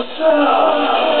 What's up?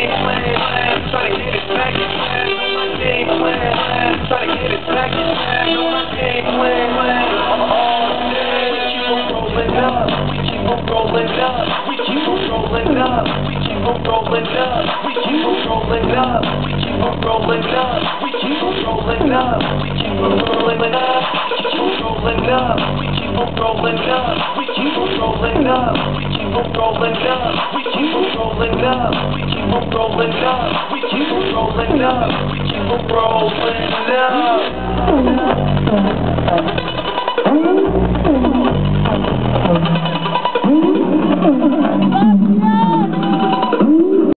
Game plan. Try to get it back. On my game plan. Try to get it back. On my game plan. All day. We keep on rolling up. We keep on rolling up. We keep on rolling up. We keep on rolling up. We keep on rolling up. We keep on rolling up. We keep on rolling up. We keep on rolling up. We keep on rolling up. We keep on rolling up. We keep on rolling up. We keep on rolling up. We keep on rolling up. We keep on rolling up. We keep on rolling up. We keep on rolling up.